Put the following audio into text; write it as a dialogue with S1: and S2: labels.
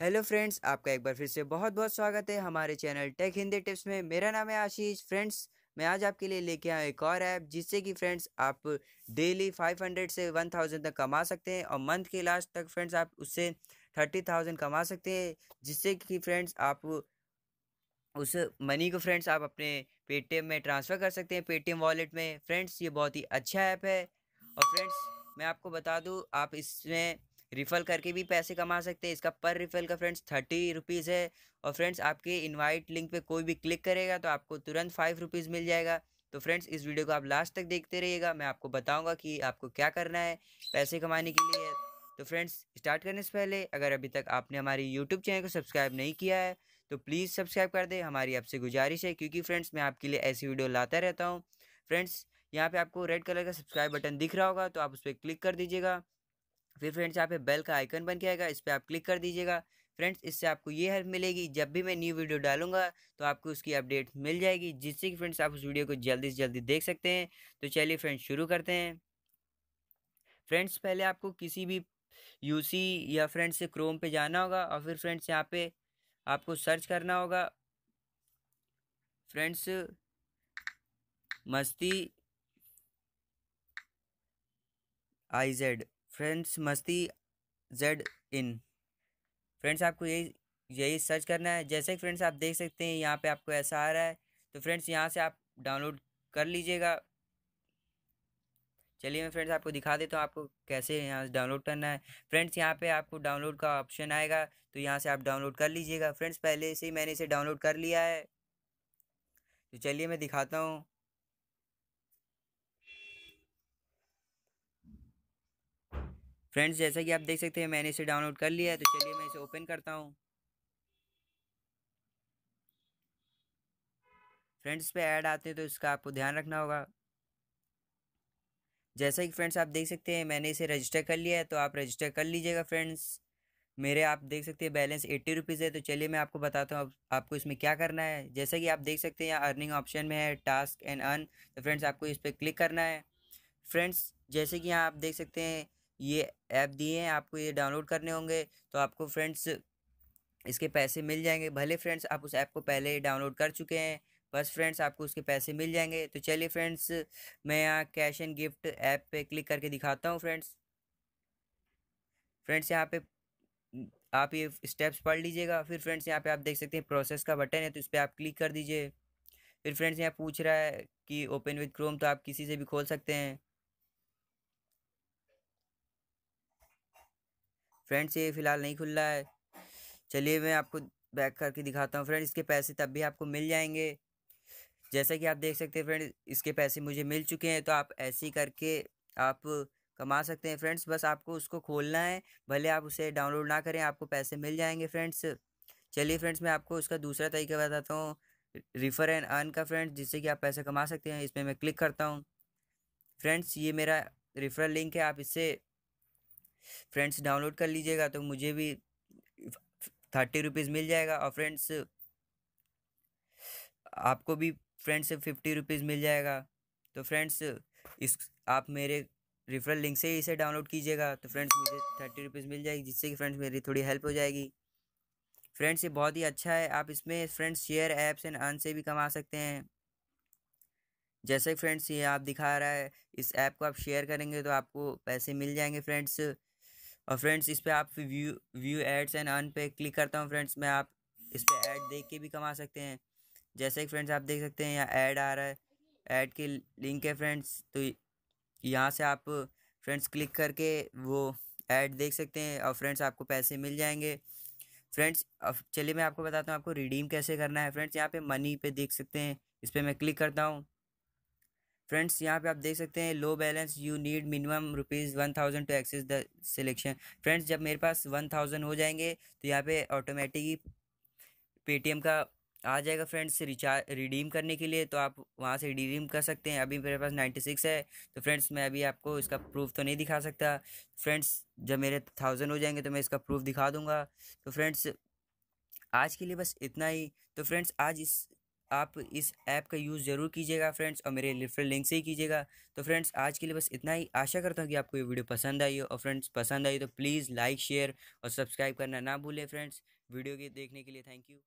S1: Hello friends, आपका एक बार फिर से बहुत बहुत स्वागत है हमारे चैनल टेक हिंदी टिप्स में। मेरा नाम है आशीष। फ्रेंड्स, मैं आज आपके लिए लेके आया एक और ऐप जिससे कि फ्रेंड्स आप डेली 500 से 1000 तक कमा सकते हैं और मंथ के लास्ट तक फ्रेंड्स आप उससे 30000 कमा सकते हैं, जिससे कि फ्रेंड्स आप उस मनी को फ्रेंड्स आप अपने पेटीएम में ट्रांसफ़र कर सकते हैं, पेटीएम वॉलेट में। फ्रेंड्स, ये बहुत ही अच्छा ऐप है। और फ्रेंड्स, मैं आपको बता दूँ, आप इसमें रिफ़ल करके भी पैसे कमा सकते हैं। इसका पर रिफ़ल का फ्रेंड्स थर्टी रुपीज़ है और फ्रेंड्स आपके इनवाइट लिंक पे कोई भी क्लिक करेगा तो आपको तुरंत फाइव रुपीज़ मिल जाएगा। तो फ्रेंड्स, इस वीडियो को आप लास्ट तक देखते रहिएगा। मैं आपको बताऊँगा कि आपको क्या करना है पैसे कमाने के लिए। तो फ्रेंड्स, स्टार्ट करने से पहले अगर अभी तक आपने हमारी यूट्यूब चैनल को सब्सक्राइब नहीं किया है तो प्लीज़ सब्सक्राइब कर दें। हमारी आपसे गुजारिश है क्योंकि फ्रेंड्स, मैं आपके लिए ऐसी वीडियो लाता रहता हूँ। फ्रेंड्स, यहाँ पे आपको रेड कलर का सब्सक्राइब बटन दिख रहा होगा तो आप उस पर क्लिक कर दीजिएगा। फिर फ्रेंड्स, यहाँ पे बेल का आइकन बन के आएगा, इस पर आप क्लिक कर दीजिएगा। फ्रेंड्स, इससे आपको ये हेल्प मिलेगी, जब भी मैं न्यू वीडियो डालूँगा तो आपको उसकी अपडेट मिल जाएगी, जिससे कि फ्रेंड्स, आप उस वीडियो को जल्दी से जल्दी देख सकते हैं। तो चलिए फ्रेंड्स, शुरू करते हैं। फ्रेंड्स, पहले आपको किसी भी यूसी या फ्रेंड्स से क्रोम पे जाना होगा और फिर फ्रेंड्स, यहाँ पे आपको सर्च करना होगा। Friends, Masti I Z friends Masti Z in. Friends आपको यही यही सर्च करना है। जैसे कि फ्रेंड्स आप देख सकते हैं, यहाँ पे आपको ऐसा आ रहा है। तो फ्रेंड्स यहाँ से आप डाउनलोड कर लीजिएगा। चलिए मैं फ्रेंड्स आपको दिखा देता हूँ आपको कैसे यहाँ से डाउनलोड करना है। फ्रेंड्स यहाँ पे आपको डाउनलोड का ऑप्शन आएगा तो यहाँ से आप डाउनलोड कर लीजिएगा। फ्रेंड्स पहले से ही मैंने इसे डाउनलोड कर लिया है। तो चलिए मैं दिखाता हूँ। फ्रेंड्स, जैसा कि आप देख सकते हैं, मैंने इसे डाउनलोड कर लिया है तो चलिए मैं इसे ओपन करता हूँ। फ्रेंड्स पे ऐड आते हैं तो इसका आपको ध्यान रखना होगा। जैसा कि फ्रेंड्स, आप देख सकते हैं, मैंने इसे रजिस्टर कर लिया है तो आप रजिस्टर कर लीजिएगा, फ्रेंड्स। मेरे, आप देख सकते हैं, बैलेंस एट्टी रुपीज़ है तो चलिए मैं आपको बताता हूँ आपको इसमें क्या करना है। जैसा कि आप देख सकते हैं, यहाँ अर्निंग ऑप्शन में है, टास्क एंड अर्न तो फ्रेंड्स, आपको इस पर क्लिक करना है। फ्रेंड्स, जैसे कि यहाँ आप देख सकते हैं ये ऐप दिए हैं, आपको ये डाउनलोड करने होंगे तो आपको फ्रेंड्स इसके पैसे मिल जाएँगे। भले फ्रेंड्स आप उस ऐप को पहले डाउनलोड कर चुके हैं, बस फ्रेंड्स आपको उसके पैसे मिल जाएँगे। तो चलिए फ्रेंड्स, मैं यहाँ कैश एंड गिफ्ट ऐप पे क्लिक करके दिखाता हूँ फ्रेंड्स। फ्रेंड्स यहाँ पे आप ये स्टेप्स पढ़ लीजिएगा, फिर फ्रेंड्स यहाँ पे आप देख सकते हैं प्रोसेस का बटन है तो इस पर आप क्लिक कर दीजिए। फिर फ्रेंड्स यहाँ पूछ रहा है कि ओपन विद क्रोम तो आप किसी से भी खोल सकते हैं। फ्रेंड्स, ये फ़िलहाल नहीं खुल रहा है। चलिए मैं आपको बैक करके दिखाता हूँ। फ्रेंड्स, इसके पैसे तब भी आपको मिल जाएँगे। जैसा कि आप देख सकते हैं फ्रेंड इसके पैसे मुझे मिल चुके हैं तो आप ऐसे ही करके आप कमा सकते हैं। फ्रेंड्स, बस आपको उसको खोलना है। भले आप उसे डाउनलोड ना करें, आपको पैसे मिल जाएँगे फ्रेंड्स। चलिए फ्रेंड्स, मैं आपको उसका दूसरा तरीका बताता हूँ। रिफ़र एंड अर्न का फ्रेंड्स, जिससे कि आप पैसे कमा सकते हैं, इसमें मैं क्लिक करता हूँ। फ्रेंड्स, ये मेरा रिफ़रल लिंक है, आप इससे फ्रेंड्स डाउनलोड कर लीजिएगा तो मुझे भी थर्टी रुपीज़ मिल जाएगा और फ्रेंड्स आपको भी फ्रेंड्स फिफ्टी रुपीज़ मिल जाएगा। तो फ्रेंड्स इस, आप मेरे रेफरल लिंक से ही इसे डाउनलोड कीजिएगा। तो फ्रेंड्स मुझे थर्टी रुपीज़ मिल जाएगी जिससे कि फ्रेंड्स मेरी थोड़ी हेल्प हो जाएगी। फ्रेंड्स ये बहुत ही अच्छा है। आप इसमें friends share apps and earn से भी कमा सकते हैं। जैसे फ्रेंड्स ये आप दिखा रहा है, इस ऐप को आप शेयर करेंगे तो आपको पैसे मिल जाएँगे फ्रेंड्स। और फ्रेंड्स, इस पर आप view view ads and earn पे क्लिक करता हूँ फ्रेंड्स, मैं आप इस पर ऐड देख के भी कमा सकते हैं। जैसे कि फ्रेंड्स, आप देख सकते हैं, यहाँ ऐड आ रहा है। ऐड की लिंक है फ्रेंड्स तो यहाँ से आप फ्रेंड्स क्लिक करके वो ऐड देख सकते हैं और फ्रेंड्स, आपको पैसे मिल जाएँगे। फ्रेंड्स, अब चलिए मैं आपको बताता हूँ आपको रिडीम कैसे करना है। फ्रेंड्स, यहाँ पे मनी पे देख सकते हैं, इस पर मैं क्लिक करता हूँ। फ्रेंड्स, यहाँ पे आप देख सकते हैं low balance you need minimum rupees one thousand to access the selection friends, जब मेरे पास वन थाउज़ेंड हो जाएँगे तो यहाँ पे ऑटोमेटिक ही पेटीएम का आ जाएगा फ्रेंड्स रिचार्ज रिडीम करने के लिए। तो आप वहाँ से रिडीम कर सकते हैं। अभी मेरे पास नाइन्टी सिक्स है। तो फ्रेंड्स, मैं अभी आपको इसका प्रूफ तो नहीं दिखा सकता। फ्रेंड्स, जब मेरे थाउज़ेंड हो जाएँगे तो मैं इसका प्रूफ दिखा दूँगा। तो फ्रेंड्स, आज के लिए बस इतना ही। तो फ्रेंड्स, आज इस आप इस ऐप का यूज़ ज़रूर कीजिएगा फ्रेंड्स और मेरे रेफरल लिंक से ही कीजिएगा। तो फ्रेंड्स, आज के लिए बस इतना ही। आशा करता हूँ कि आपको ये वीडियो पसंद आई हो और फ्रेंड्स, पसंद आई तो प्लीज़ लाइक, शेयर और सब्सक्राइब करना ना भूलें फ्रेंड्स। वीडियो के देखने के लिए थैंक यू।